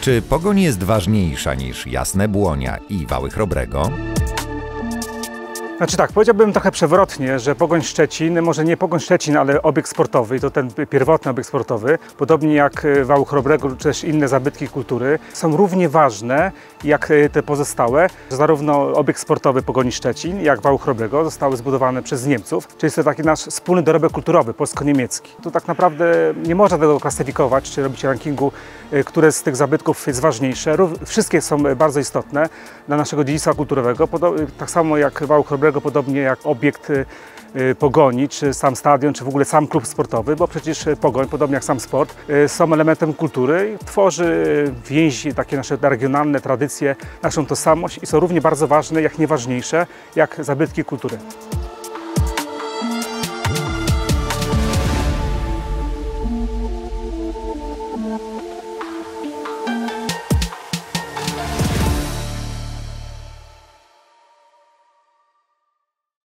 Czy Pogoń jest ważniejsza niż Jasne Błonia i Wały Chrobrego? Znaczy tak, powiedziałbym trochę przewrotnie, że Pogoń Szczecin, może nie Pogoń Szczecin, ale obiekt sportowy, to ten pierwotny obiekt sportowy, podobnie jak e, Wał Chrobrego czy też inne zabytki kultury, są równie ważne jak e, te pozostałe. Zarówno obiekt sportowy Pogoni Szczecin, jak Wał Chrobrego zostały zbudowane przez Niemców, czyli jest to taki nasz wspólny dorobek kulturowy, polsko-niemiecki. Tu tak naprawdę nie można tego klasyfikować, czy robić rankingu, e, które z tych zabytków jest ważniejsze. Wszystkie są bardzo istotne dla naszego dziedzictwa kulturowego, tak samo jak Wał Chrobrego, podobnie jak obiekt y, y, Pogoni, czy sam stadion, czy w ogóle sam klub sportowy, bo przecież y, Pogoń, podobnie jak sam sport, są elementem kultury, tworzy więzi, takie nasze regionalne tradycje, naszą tożsamość i są równie bardzo ważne, jak nieważniejsze, jak zabytki kultury.